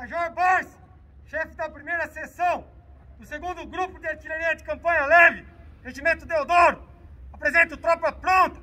Major Barce, chefe da primeira sessão, do segundo grupo de artilharia de campanha leve, Regimento Deodoro. Apresento tropa pronta